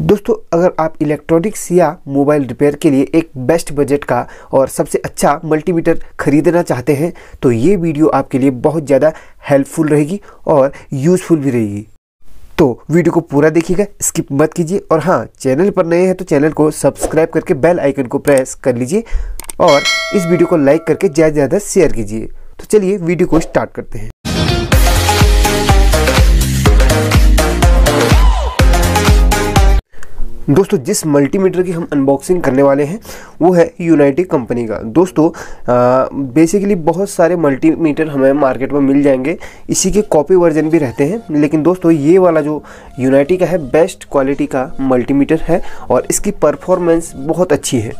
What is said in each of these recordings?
दोस्तों, अगर आप इलेक्ट्रॉनिक्स या मोबाइल रिपेयर के लिए एक बेस्ट बजट का और सबसे अच्छा मल्टीमीटर खरीदना चाहते हैं तो ये वीडियो आपके लिए बहुत ज़्यादा हेल्पफुल रहेगी और यूज़फुल भी रहेगी। तो वीडियो को पूरा देखिएगा स्किप मत कीजिए और हाँ चैनल पर नए हैं तो चैनल को सब्सक्राइब करके बेल आइकन को प्रेस कर लीजिए और इस वीडियो को लाइक करके ज़्यादा से ज़्यादा शेयर कीजिए। तो चलिए वीडियो को स्टार्ट करते हैं। दोस्तों, जिस मल्टीमीटर की हम अनबॉक्सिंग करने वाले हैं, वो है यूनाइटी कंपनी का। दोस्तों बेसिकली बहुत सारे मल्टीमीटर हमें मार्केट में मिल जाएँगे। इसी के कॉपी वर्जन भी रहते हैं। लेकिन दोस्तों, ये वाला जो यूनाइटी का है बेस्ट क्वालिटी का मल्टीमीटर है और इसकी परफॉर्मेंस बहुत अच्छी है।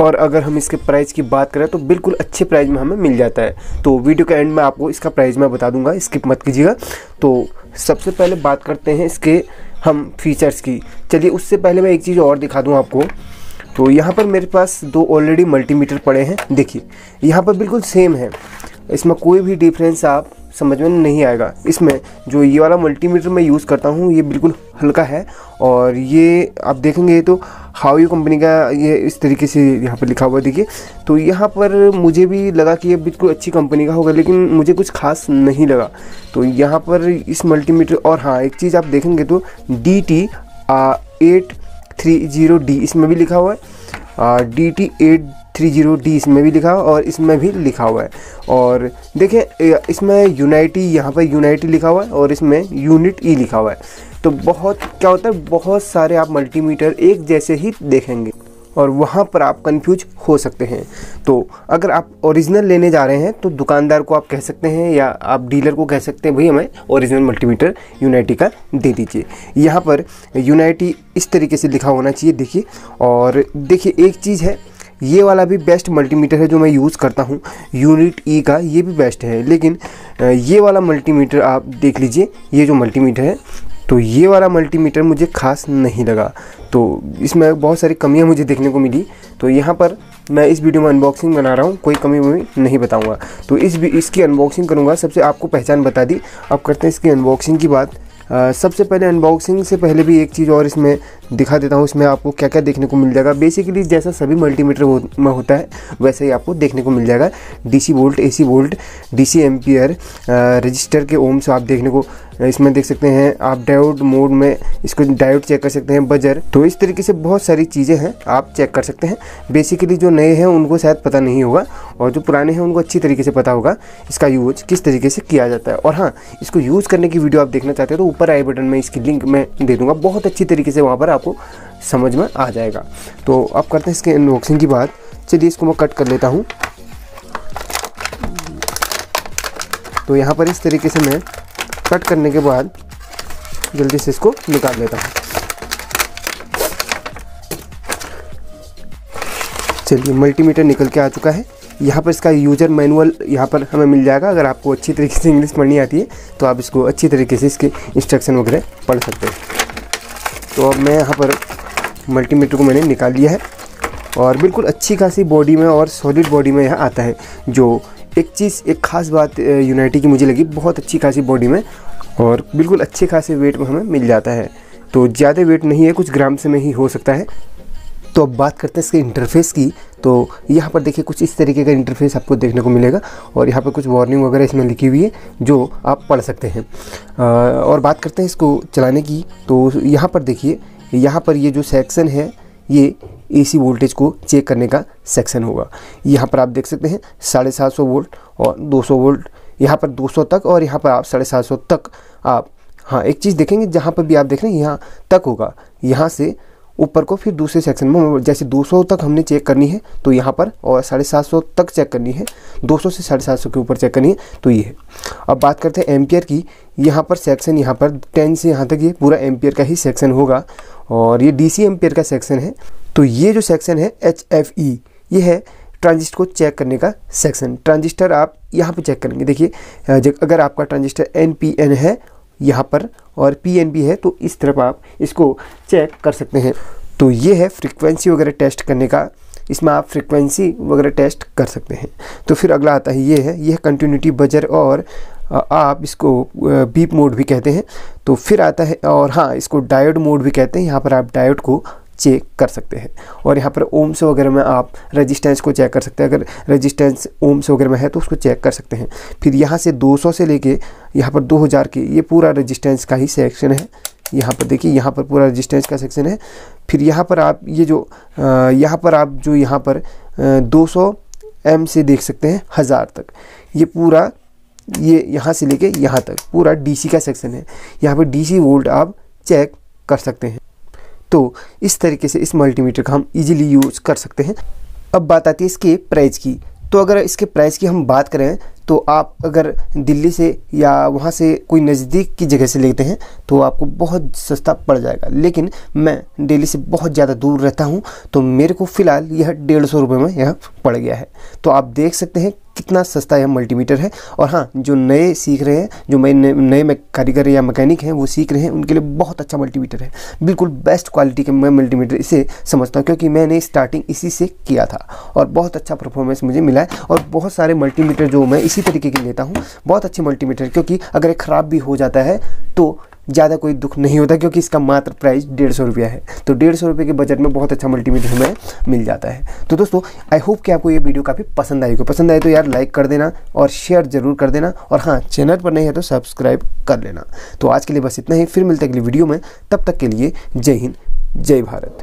और अगर हम इसके प्राइस की बात करें तो बिल्कुल अच्छे प्राइस में हमें मिल जाता है। तो वीडियो के एंड में आपको इसका प्राइस मैं बता दूँगा स्किप मत कीजिएगा। तो सबसे पहले बात करते हैं इसके हम फीचर्स की। चलिए उससे पहले मैं एक चीज़ और दिखा दूँ आपको। तो यहाँ पर मेरे पास दो ऑलरेडी मल्टीमीटर पड़े हैं। देखिए, यहाँ पर बिल्कुल सेम है। इसमें कोई भी डिफरेंस आप समझ में नहीं आएगा। इसमें जो ये वाला मल्टीमीटर मैं यूज़ करता हूँ, ये बिल्कुल हल्का है और ये आप देखेंगे तो हाउ यू कंपनी का ये इस तरीके से यहाँ पर लिखा हुआ देखिए तो यहाँ पर मुझे भी लगा कि ये बिल्कुल अच्छी कंपनी का होगा, लेकिन मुझे कुछ खास नहीं लगा। तो यहाँ पर इस मल्टीमीटर और हाँ एक चीज़ आप देखेंगे तो D T eight three zero D इसमें भी लिखा हुआ है। D T eight three zero D इसमें भी लिखा हुआ और इसमें भी लिखा हुआ है। और देखें इसमें यूनाइटी यहाँ पर यूनाइटी लिखा हुआ है और इसमें यूनिट ई लिखा हुआ है। तो बहुत, क्या होता है, बहुत सारे आप मल्टीमीटर एक जैसे ही देखेंगे। और वहाँ पर आप कंफ्यूज हो सकते हैं। तो अगर आप ओरिजिनल लेने जा रहे हैं तो दुकानदार को आप कह सकते हैं या आप डीलर को कह सकते हैं भाई हमें ओरिजिनल मल्टीमीटर यूनाइटी का दे दीजिए। यहाँ पर यूनाइटी इस तरीके से लिखा होना चाहिए, देखिए। और देखिए, एक चीज़ है, ये वाला भी बेस्ट मल्टीमीटर है जो मैं यूज़ करता हूँ। यूनिट ई का ये भी बेस्ट है, लेकिन ये वाला मल्टीमीटर आप देख लीजिए, ये जो मल्टीमीटर है तो ये वाला मल्टीमीटर मुझे खास नहीं लगा। तो इसमें बहुत सारी कमियाँ मुझे देखने को मिली। तो यहाँ पर मैं इस वीडियो में अनबॉक्सिंग बना रहा हूँ। कोई कमी वमी नहीं बताऊँगा। तो इस इसकी अनबॉक्सिंग करूँगा। सबसे आपको पहचान बता दी। अब करते हैं इसकी अनबॉक्सिंग की बात। आ, सबसे पहले अनबॉक्सिंग से पहले भी एक चीज़ और इसमें दिखा देता हूँ इसमें आपको क्या क्या देखने को मिल जाएगा। बेसिकली जैसा सभी मल्टीमीटर हो, में होता है वैसे ही आपको देखने को मिल जाएगा। DC volt AC volt DC ampere register के ओम्स आप देखने को इसमें देख सकते हैं। आप डायोड मोड में इसको डायोड चेक कर सकते हैं बजर तो इस तरीके से बहुत सारी चीज़ें हैं आप चेक कर सकते हैं। बेसिकली जो नए हैं उनको शायद पता नहीं होगा और जो पुराने हैं उनको अच्छी तरीके से पता होगा इसका यूज़ किस तरीके से किया जाता है। और हाँ इसको यूज़ करने की वीडियो आप देखना चाहते हैं तो ऊपर आई बटन में इसकी लिंक मैं दे दूँगा। बहुत अच्छी तरीके से वहाँ पर आपको समझ में आ जाएगा। तो आप करते हैं इसके अनबॉक्सिंग की बात। चलिए इसको मैं कट कर लेता हूँ। तो यहाँ पर इस तरीके से मैं कट करने के बाद जल्दी से इसको निकाल लेता हूँ। चलिए मल्टीमीटर निकल के आ चुका है। यहाँ पर इसका यूज़र मैनुअल यहाँ पर हमें मिल जाएगा। अगर आपको अच्छी तरीके से इंग्लिश पढ़नी आती है तो आप इसको अच्छी तरीके से इसके इंस्ट्रक्शन वगैरह पढ़ सकते हैं। तो अब मैं यहाँ पर मल्टीमीटर को मैंने निकाल लिया है और बिल्कुल अच्छी खासी बॉडी में और सॉलिड बॉडी में यहाँ आता है, जो एक चीज़, एक ख़ास बात यूनाइटी की मुझे लगी, बहुत अच्छी खासी बॉडी में और बिल्कुल अच्छे खासे वेट में हमें मिल जाता है। तो ज़्यादा वेट नहीं है, कुछ ग्राम से में ही हो सकता है। तो अब बात करते हैं इसके इंटरफेस की। तो यहाँ पर देखिए कुछ इस तरीके का इंटरफेस आपको देखने को मिलेगा और यहाँ पर कुछ वार्निंग वगैरह इसमें लिखी हुई है, जो आप पढ़ सकते हैं। और बात करते हैं इसको चलाने की। तो यहाँ पर देखिए, यहाँ पर ये जो सेक्शन है, ये एसी वोल्टेज को चेक करने का सेक्शन होगा। यहाँ पर आप देख सकते हैं, साढ़े सात सौ वोल्ट और दो सौ वोल्ट यहाँ पर दो सौ तक और यहाँ पर आप साढ़े सात सौ तक आप हाँ एक चीज़ देखेंगे, जहाँ पर भी आप देख रहे हैं, यहाँ तक होगा। यहाँ से ऊपर को, फिर दूसरे सेक्शन में जैसे 200 तक हमने चेक करनी है तो यहाँ पर, और साढ़े सात सौ तक चेक करनी है। 200 से साढ़े सात सौ के ऊपर चेक करनी है तो ये है। अब बात करते हैं एम्पियर की। यहाँ पर सेक्शन यहाँ पर 10 से यहाँ तक ये पूरा एम्पियर का ही सेक्शन होगा, और ये डी सी का सेक्शन है। तो ये जो सेक्शन है एच एफ़ ई ये है ट्रांजिस्टर को चेक करने का सेक्शन ट्रांजिस्टर आप यहाँ पे चेक करेंगे। देखिए अगर आपका ट्रांजिस्टर एन पी एन है, यहाँ पर और पी एन बी है तो इस तरफ़ आप इसको चेक कर सकते हैं। तो ये है फ्रीक्वेंसी वगैरह टेस्ट करने का। इसमें आप फ्रीक्वेंसी वगैरह टेस्ट कर सकते हैं। तो फिर अगला आता है, ये है, यह कंटिन्यूटी बजर और आप इसको बीप मोड भी कहते हैं। तो फिर आता है, और हाँ इसको डायोड मोड भी कहते हैं। यहाँ पर आप डायोड को चेक कर सकते हैं। और यहाँ पर ओम्स वगैरह में आप रजिस्टेंस को चेक कर सकते हैं। अगर रजिस्टेंस ओम्स वगैरह में है तो उसको चेक कर सकते हैं। फिर यहाँ से 200 से लेके यहाँ पर 2000 के ये पूरा रजिस्टेंस का ही सेक्शन है। यहाँ पर देखिए, यहाँ पर पूरा रजिस्टेंस का सेक्शन है। फिर यहाँ पर आप ये जो यहाँ पर आप जो यहाँ पर दो सौ एम से देख सकते हैं, हज़ार तक। ये पूरा, ये यहाँ से लेके यहाँ तक, पूरा डीसी का सेक्शन है। यहाँ पर डीसी वोल्ट आप चेक कर सकते हैं। तो इस तरीके से इस मल्टीमीटर का हम इजीली यूज़ कर सकते हैं। अब बात आती है इसके प्राइस की। तो अगर इसके प्राइस की हम बात करें तो आप अगर दिल्ली से या वहाँ से कोई नज़दीक की जगह से लेते हैं तो आपको बहुत सस्ता पड़ जाएगा। लेकिन मैं दिल्ली से बहुत ज़्यादा दूर रहता हूँ तो मेरे को फ़िलहाल यह डेढ़ सौ रुपये में यह पड़ गया है। तो आप देख सकते हैं कितना सस्ता यह मल्टीमीटर है। और हाँ जो नए सीख रहे हैं, जो नए नए कारीगर या मैकेनिक हैं, वो सीख रहे हैं, उनके लिए बहुत अच्छा मल्टीमीटर है। बिल्कुल बेस्ट क्वालिटी के मैं मल्टीमीटर इसे समझता हूँ, क्योंकि मैंने स्टार्टिंग इसी से किया था। और बहुत अच्छा परफॉर्मेंस मुझे मिला है, और बहुत सारे मल्टीमीटर जो मैं इसी तरीके के लेता हूँ, बहुत अच्छे मल्टीमीटर क्योंकि अगर एक ख़राब भी हो जाता है तो ज़्यादा कोई दुख नहीं होता क्योंकि इसका मात्र प्राइस डेढ़ सौ रुपया है। तो डेढ़ सौ रुपये के बजट में बहुत अच्छा मल्टीमीटर हमें मिल जाता है। तो दोस्तों आई होप कि आपको ये वीडियो काफ़ी पसंद आएगी पसंद आए तो यार लाइक कर देना और शेयर ज़रूर कर देना और हाँ चैनल पर नहीं है तो सब्सक्राइब कर लेना। तो आज के लिए बस इतना ही। फिर मिलते अगली वीडियो में। तब तक के लिए जय हिंद, जय भारत।